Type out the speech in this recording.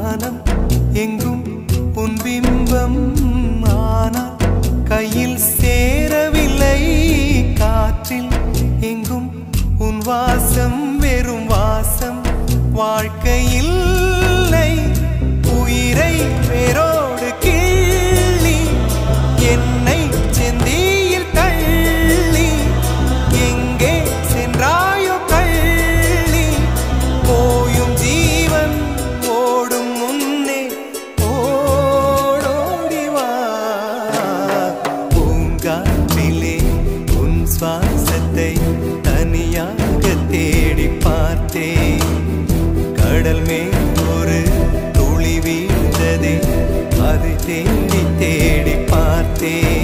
வானம் எங்கும் புன்பிம்பம் ஆனால் கையில் சேரவில்லை. காற்றில் எங்கும் உன் வாசம் வெறும் வாசம். வாழ்க்கையில் சுவாசத்தை தனியாக தேடி பார்த்தேன். கடல் மேல் ஒரு துளி வீழ்ந்ததே அது தேடி தேடி பார்த்தேன்.